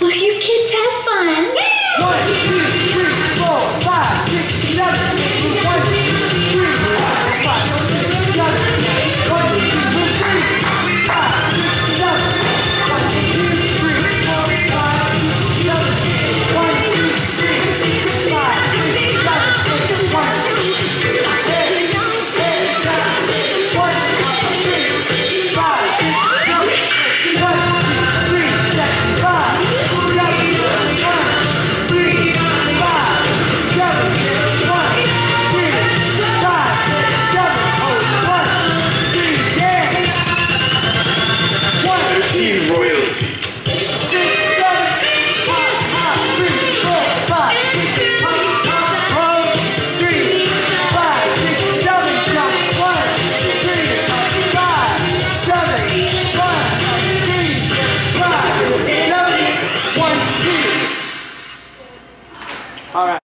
Well, you kids have fun. One, Team royalty. six, seven, five, five, three, four, five, six, one, three, five, six, seven, one, three, five, seven, one, three, five, seven, one, two. All right.